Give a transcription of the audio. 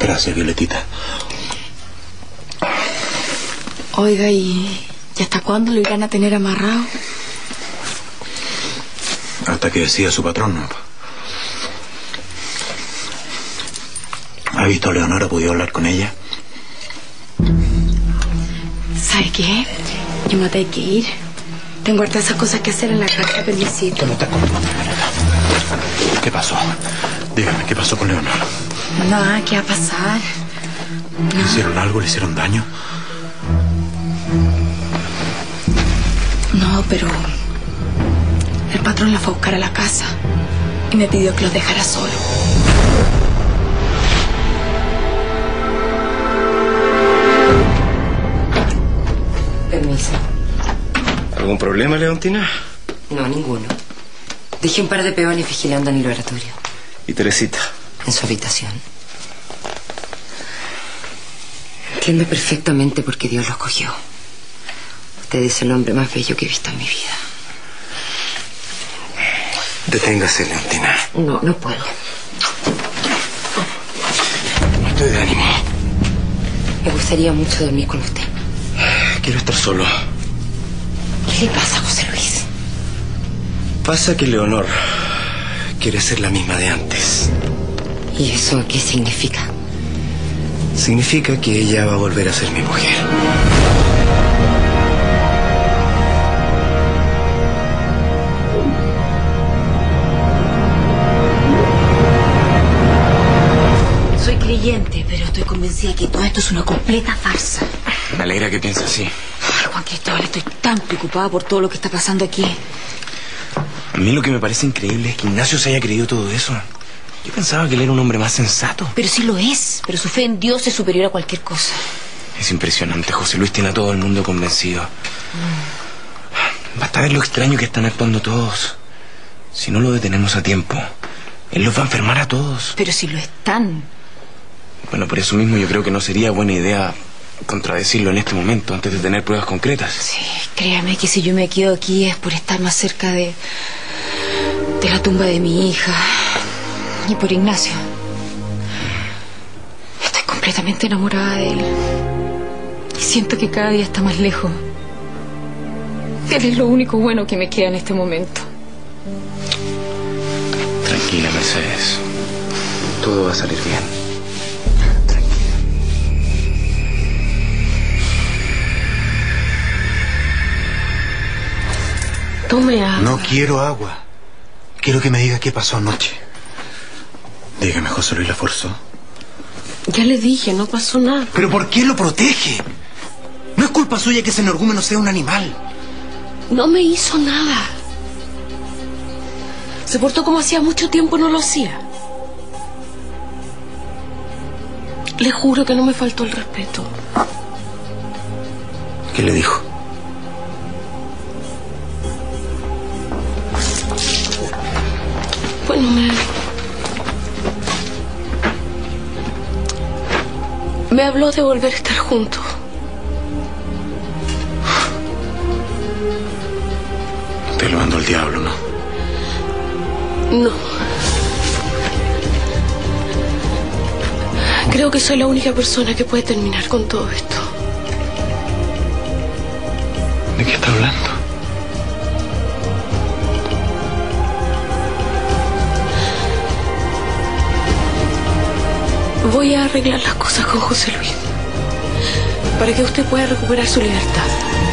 Gracias, Violetita. Oiga, ¿y, ¿y hasta cuándo lo irán a tener amarrado? Hasta que decía su patrón, ¿no? ¿Ha visto a Leonora? ¿Ha podido hablar con ella? ¿Sabe qué? Yo me tengo que ir. Tengo hartas esas cosas que hacer en la casa. ¿Qué me? ¿Qué pasó? Dígame, ¿qué pasó con Leonora? Nada, ¿qué va a pasar? ¿Le hicieron algo? ¿Le hicieron daño? No, pero el patrón la fue a buscar a la casa y me pidió que los dejara solo. Permiso. ¿Algún problema, Leontina? No, ninguno. Dejé un par de peones vigilando en el oratorio, ¿Y Teresita? En su habitación. Entiendo perfectamente por qué Dios los cogió. Usted es el hombre más bello que he visto en mi vida. Deténgase, Leontina. No, no puedo. No estoy de ánimo. Me gustaría mucho dormir con usted. Quiero estar solo. ¿Qué le pasa, José Luis? Pasa que Leonor quiere ser la misma de antes. ¿Y eso qué significa? Significa que ella va a volver a ser mi mujer. Soy creyente, pero estoy convencida que todo esto es una completa farsa. Me alegra que piense así. Ay, Juan Cristóbal, estoy tan preocupada por todo lo que está pasando aquí. A mí lo que me parece increíble es que Ignacio se haya creído todo eso. Yo pensaba que él era un hombre más sensato. Pero sí lo es. Pero su fe en Dios es superior a cualquier cosa. Es impresionante. José Luis tiene a todo el mundo convencido. Basta ver lo extraño que están actuando todos. Si no lo detenemos a tiempo, él los va a enfermar a todos. Pero si lo están. Bueno, por eso mismo yo creo que no sería buena idea contradecirlo en este momento, antes de tener pruebas concretas. Sí, créame que si yo me quedo aquí es por estar más cerca de. de la tumba de mi hija. Y por Ignacio. Estoy completamente enamorada de él. Y siento que cada día está más lejos. Él es lo único bueno que me queda en este momento. Tranquila, Mercedes. Todo va a salir bien. Tome agua. No quiero agua. Quiero que me diga qué pasó anoche. Dígame, José Luis la forzó. Ya le dije, no pasó nada. ¿Pero por qué lo protege? No es culpa suya que ese energúmeno sea un animal. No me hizo nada. Se portó como hacía mucho tiempo no lo hacía. Le juro que no me faltó el respeto. ¿Qué le dijo? Me habló de volver a estar juntos. Te lo mandó el diablo, ¿no? No. Creo que soy la única persona que puede terminar con todo esto. ¿De qué está hablando? Voy a arreglar las cosas con José Luis. Para que usted pueda recuperar su libertad.